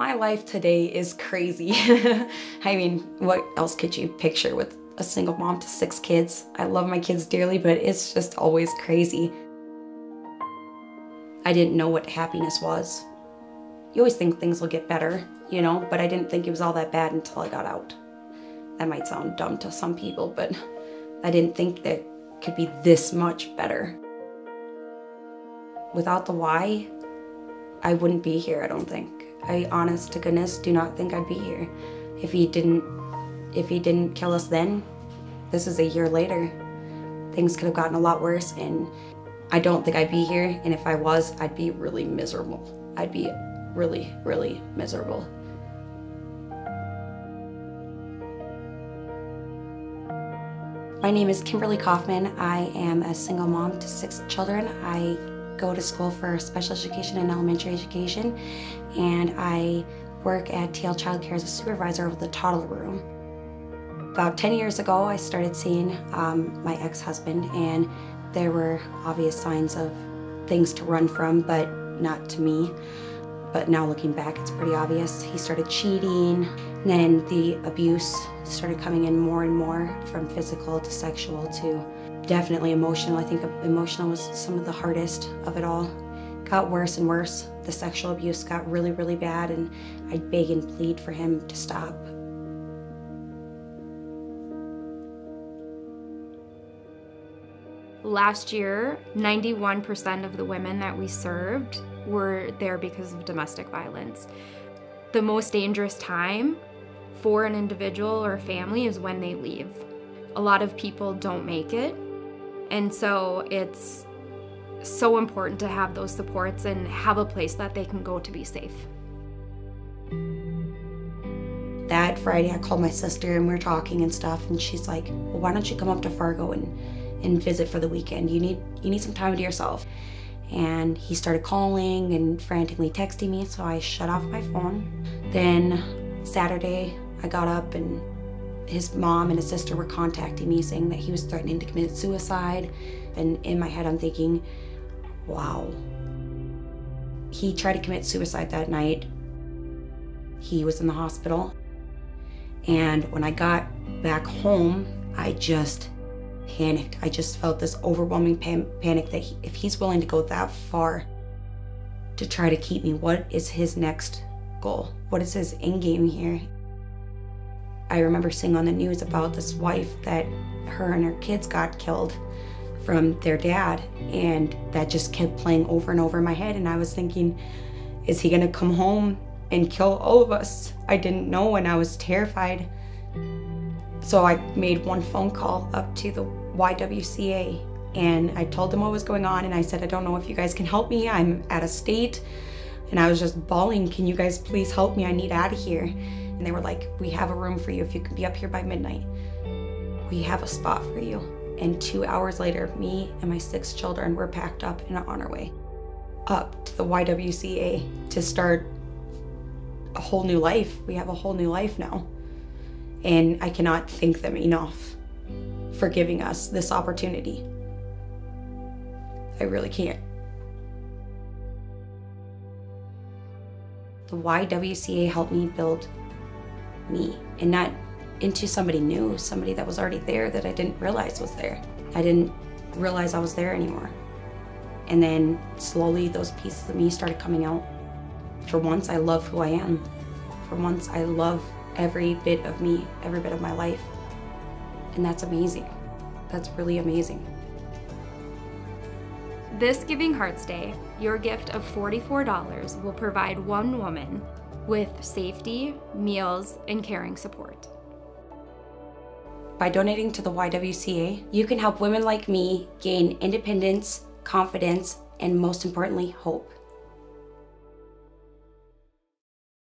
My life today is crazy. I mean, what else could you picture with a single mom to six kids? I love my kids dearly, but it's just always crazy. I didn't know what happiness was. You always think things will get better, you know, but I didn't think it was all that bad until I got out. That might sound dumb to some people, but I didn't think that could be this much better. Without the Y, I wouldn't be here, I don't think. I honest to goodness do not think I'd be here. If he didn't if he didn't kill us then, this is a year later. Things could have gotten a lot worse and I don't think I'd be here and if I was, I'd be really miserable. I'd be really, really miserable. My name is Kimberly Kaufman. I am a single mom to six children. I go to school for special education and elementary education, and I work at TL Childcare as a supervisor of the toddler room. About 10 years ago, I started seeing um, my ex-husband, and there were obvious signs of things to run from, but not to me. But now looking back, it's pretty obvious. He started cheating, then the abuse started coming in more and more from physical to sexual to definitely emotional. I think emotional was some of the hardest of it all. Got worse and worse. The sexual abuse got really, really bad, and I'd beg and plead for him to stop. Last year, 91% of the women that we served were there because of domestic violence. The most dangerous time for an individual or family is when they leave. A lot of people don't make it, and so it's so important to have those supports and have a place that they can go to be safe. That Friday, I called my sister and we were talking and stuff, and she's like, "Well, why don't you come up to Fargo and and visit for the weekend? You need you need some time to yourself." And he started calling and frantically texting me, so I shut off my phone. Then Saturday, I got up and his mom and his sister were contacting me saying that he was threatening to commit suicide. And in my head, I'm thinking, wow. He tried to commit suicide that night. He was in the hospital. And when I got back home, I just panicked. I just felt this overwhelming pan panic that he, if he's willing to go that far to try to keep me, what is his next goal? What is his end game here? I remember seeing on the news about this wife that her and her kids got killed from their dad, and that just kept playing over and over in my head. And I was thinking, is he gonna come home and kill all of us? I didn't know, and I was terrified. So I made one phone call up to the YWCA and I told them what was going on and I said, I don't know if you guys can help me. I'm out of state. And I was just bawling, can you guys please help me? I need out of here. And they were like, we have a room for you if you can be up here by midnight. We have a spot for you. And two hours later, me and my six children were packed up and on our way up to the YWCA to start a whole new life. We have a whole new life now. And I cannot thank them enough for giving us this opportunity. I really can't. The YWCA helped me build me and not into somebody new, somebody that was already there that I didn't realize was there. I didn't realize I was there anymore. And then slowly those pieces of me started coming out. For once, I love who I am. For once, I love every bit of me, every bit of my life. And that's amazing. That's really amazing. This Giving Hearts Day, your gift of $44 will provide one woman with safety, meals, and caring support. By donating to the YWCA, you can help women like me gain independence, confidence, and most importantly, hope.